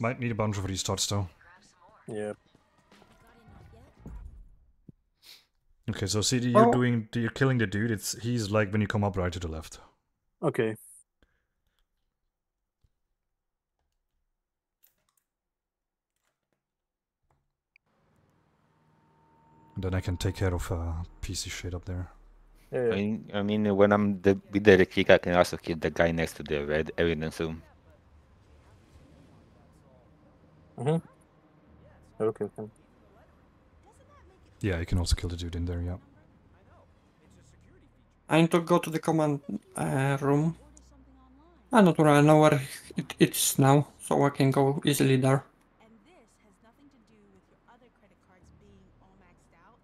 Might need a bunch of restarts though. Yeah. Okay, so CD, you're Oh. doing, you're killing the dude. It's he's like when you come up right to the left. Okay. And then I can take care of a uh, PC shit up there. Yeah. I mean, I mean, when I'm the, with the kick, I can also kill the guy next to the red evidence room. Mm-hmm. Okay. okay. Yeah, you can also kill the dude in there. Yeah. I need to go to the command uh, room. I'm not sure I know where it, it is now, so I can go easily there. And this has nothing to do with your other credit cards being all maxed out,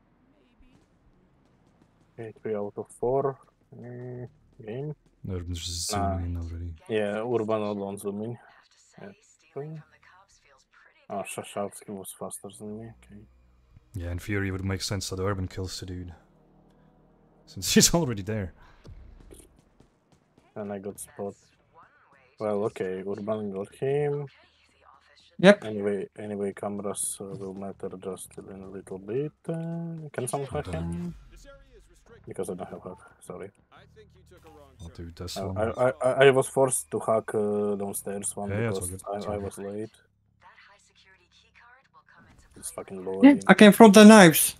maybe? Okay, three out of four. Mm, game. Urban's just zooming Ah. in already. Yeah, Urban alone zooming. Yeah. Three. Oh, Shashavsky was faster than me. Okay. Yeah, in theory, it would make sense that Urban kills the dude. Since he's already there. And I got spot. Well, okay, Urban got him. Yep. Anyway, anyway, cameras uh, will matter just in a little bit. Uh, can someone hack him? Because I don't have hack. Sorry. Oh, dude, that's I, so I, I, I was forced to hack uh, downstairs one Yeah, yeah, it's all because good, it's I, I was late. It's fucking Yeah. I can throw the knives.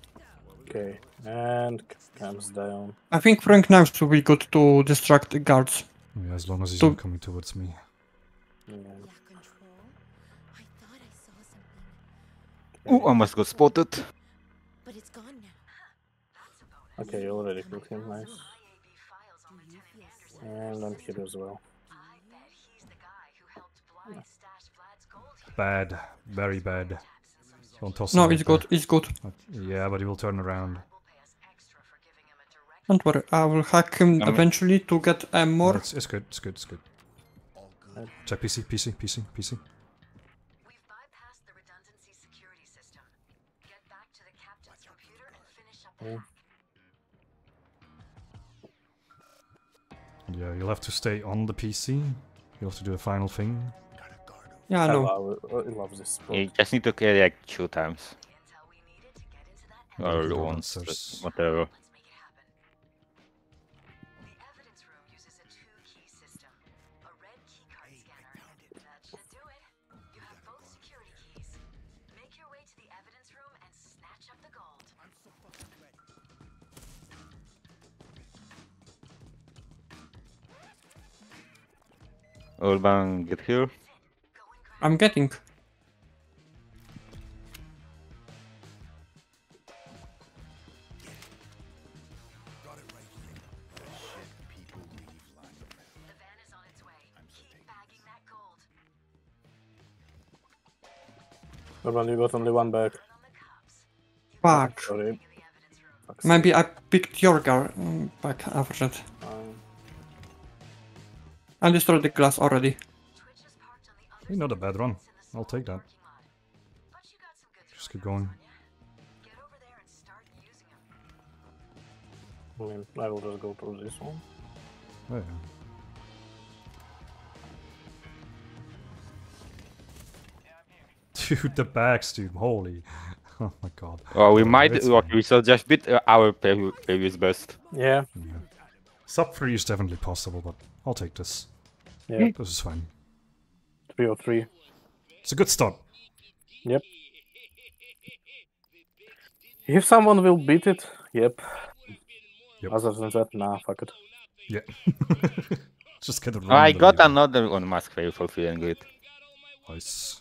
Okay, and comes down. I think Frank knives will be good to distract the guards. Yeah, as long as he's So- not coming towards me. Yeah. control? I thought I Oh, almost got spotted. but it's gone now. Okay, already killed him, nice. Do you feel And I'm here as well. Bad. Very bad. Don't toss No, it's there. good. It's good. Yeah, but he will turn around. Don't worry. I will hack him Um, eventually to get No, more. It's, it's good, it's good, it's good. Check PC, PC, PC, PC. We've bypassed the redundancy security system. Get back to the captain's computer and finish up the Yeah. Yeah, you'll have to stay on the PC. You'll have to do the final thing. Yeah, I know. love, it- I love this spot. You just need to kill like two times. Intel we needed to get into Or once, whatever. Let's make it happen. The evidence room uses a two-key system. A red keycard scanner. That should do it. You have both security keys. Make your way to the evidence room and snatch up the gold. Urban, get here. I'm getting. The van is on its way. Keep bagging that gold. You got only one back. Put on the cuffs. You Fuck. Sorry. in the evidence room. Fuck's Maybe I picked your um, back after. Um, I destroyed the glass already. Twitch is parked on the other Hey, not a bad run. I'll take that. parking lot. But you got some good Just keep going. knives on ya. Get over there and start using them. I mean, I will just go through this one. Oh, yeah. Dude, the bags, dude. Holy. Oh my god. Oh, we Yeah, might. it's Okay, we shall just beat uh, our previous best. Yeah, Yeah. Sub 3 is definitely possible, but I'll take this. yeah, This is fine. Three or three. It's a good start. Yep. If someone will beat it, yep. Yep. Other than that, nah, fuck it. Yeah. Just get it I got another on mask fail for feeling good. Nice.